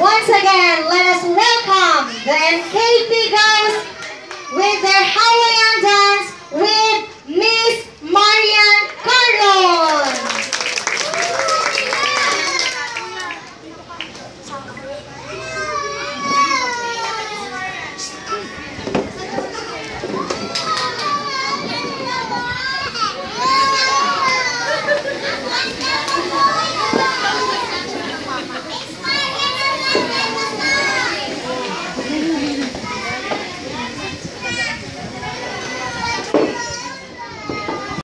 Once again, let us welcome the NKP girls with the